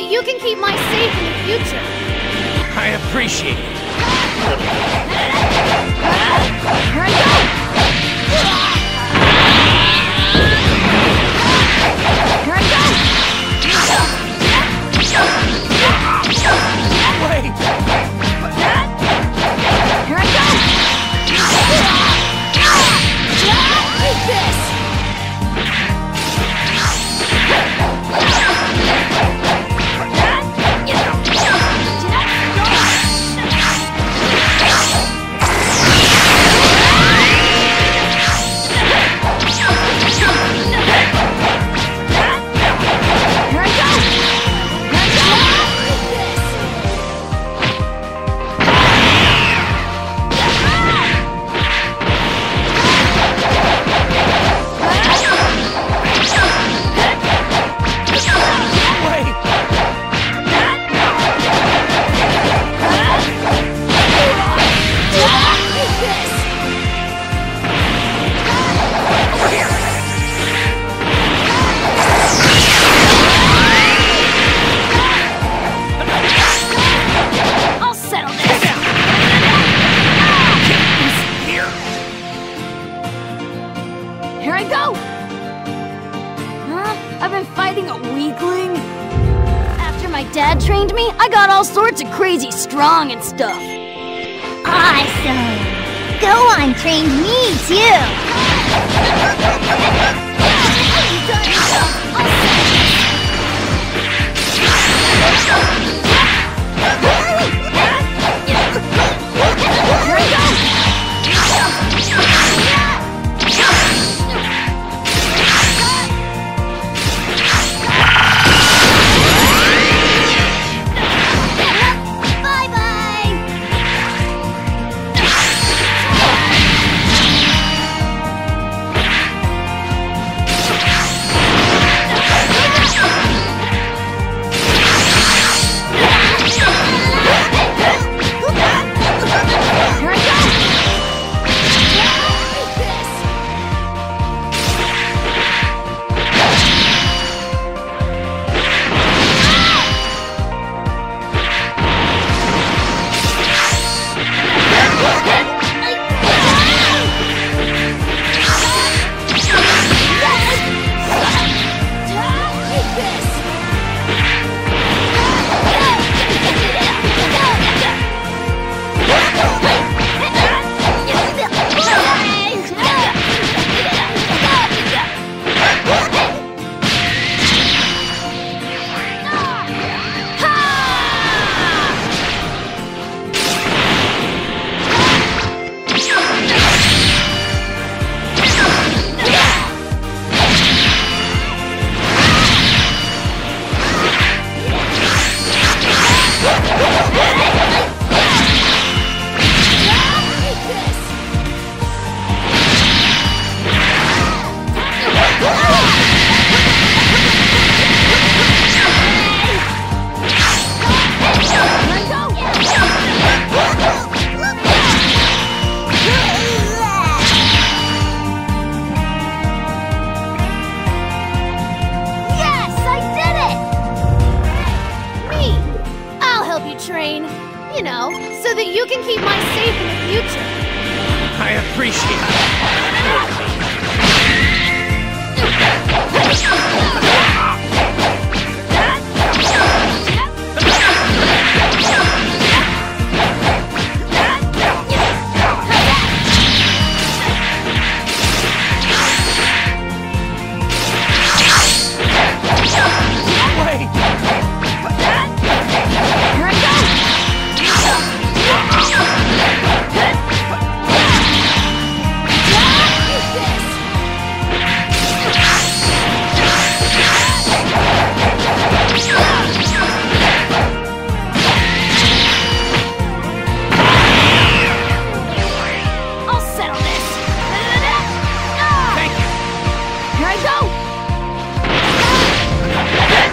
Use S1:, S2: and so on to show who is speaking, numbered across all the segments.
S1: that you can keep my safe in the future.
S2: I appreciate it.
S1: I go! Huh? I've been fighting a weakling? After my dad trained me, I got all sorts of crazy strong and stuff.
S3: Awesome! Go on, train me too!
S1: You know, so that you can keep my safe in the future.
S2: I appreciate it.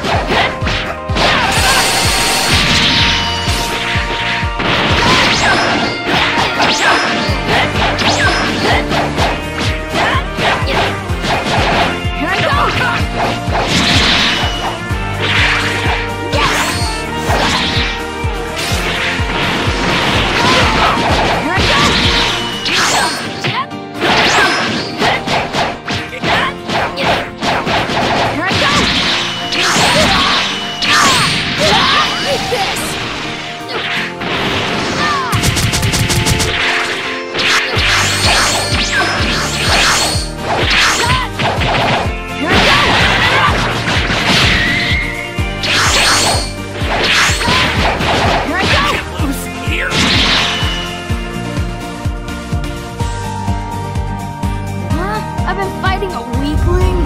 S2: Yeah.
S1: I've been fighting a
S3: weakling?